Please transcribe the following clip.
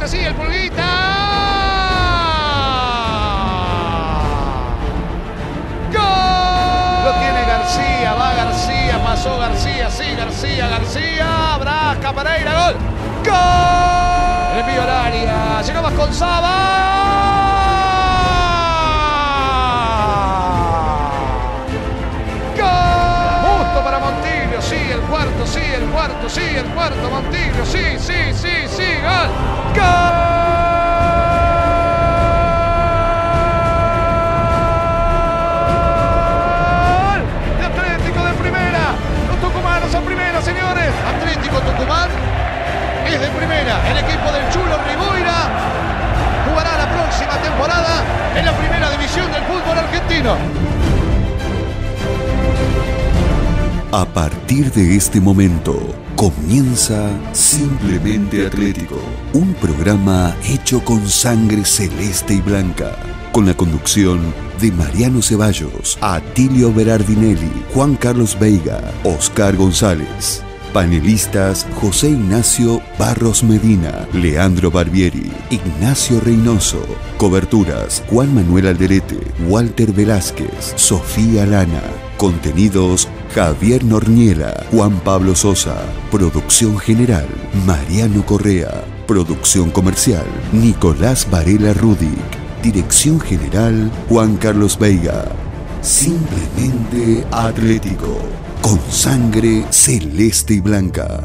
pulguita, sí, el pulguita. ¡Gol! Lo tiene García, va García, pasó García, sí, García, García. Brasca, Pereira, gol. ¡Gol! El envío al área. Llega ¡Gol! Justo para Montillo, sí, el cuarto, sí, el cuarto, sí, el cuarto, Montillo, sí, sí, sí, señores. Atlético Tucumán es de primera. El equipo del Chulo Riboira jugará la próxima temporada en la primera división del fútbol argentino. A partir de este momento comienza Simplemente Atlético, un programa hecho con sangre celeste y blanca, con la conducción de Mariano Ceballos, Atilio Berardinelli, Juan Carlos Veiga, Oscar González. Panelistas José Ignacio Barros Medina, Leandro Barbieri, Ignacio Reynoso. Coberturas Juan Manuel Alderete, Walter Velázquez, Sofía Lana. Contenidos Javier Norniela, Juan Pablo Sosa. Producción general Mariano Correa. Producción comercial Nicolás Varela Rudic. Dirección general Juan Carlos Veiga. Simplemente Atlético con sangre celeste y blanca.